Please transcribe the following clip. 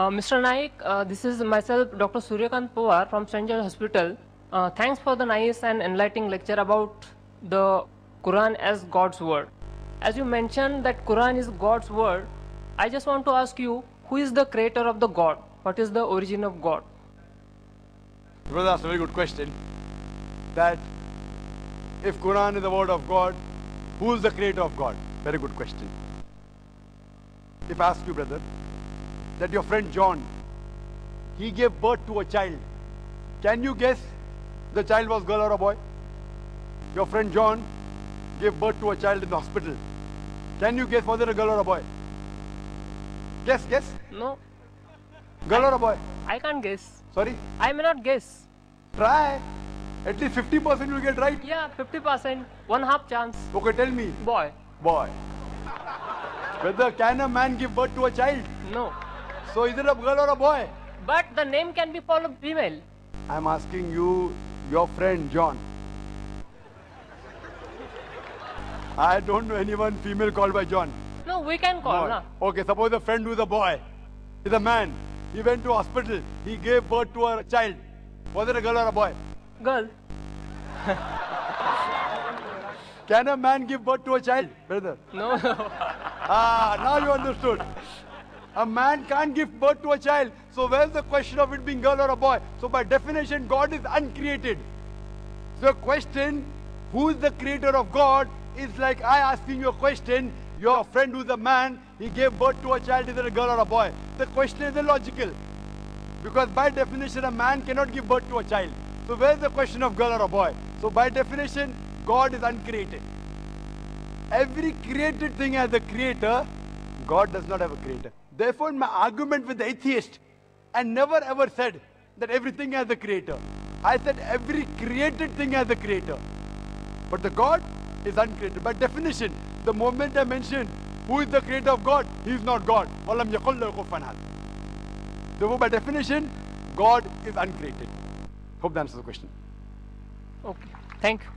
Uh, Mr. Naik, uh, this is myself, Dr. Suryakant Pawar from St. George Hospital. Uh, thanks for the nice and enlightening lecture about the Quran as God's word. As you mentioned that Quran is God's word, I just want to ask you, who is the creator of the God? What is the origin of God? Brother asked a very good question. That if Quran is the word of God, who is the creator of God? Very good question. If I ask you, brother, that your friend John, he gave birth to a child. Can you guess the child was girl or a boy? Your friend John gave birth to a child in the hospital. Can you guess was it a girl or a boy? Guess, guess. No, Girl or a boy? I can't guess. Sorry? I may not guess. Try. At least 50% you'll get right. Yeah, 50%, one half chance. Okay, tell me. Boy, Boy. Whether can a man give birth to a child? no. So is it a girl or a boy? But the name can be for a female. I'm asking you, your friend John. I don't know anyone female called by John. No, we can call, na. Okay, suppose a friend who is a boy, is a man. He went to hospital. He gave birth to a child. Was it a girl or a boy? Girl, Can a man give birth to a child, brother? no, no. Ah, now you understood. A man can't give birth to a child. So where's the question of it being girl or a boy? So by definition, God is uncreated. So a question, who is the creator of God, is like I asking you a question. Your friend who's a man, he gave birth to a child, is it a girl or a boy? The question is illogical. Because by definition, a man cannot give birth to a child. So where's the question of girl or a boy? So by definition, God is uncreated. Every created thing has a creator. God does not have a creator. Therefore, my argument with the atheist, I never ever said that everything has a creator. I said every created thing has a creator. But the God is uncreated. By definition, the moment I mention who is the creator of God, he is not God. Therefore, by definition, God is uncreated. Hope that answers the question. Okay. Thank you.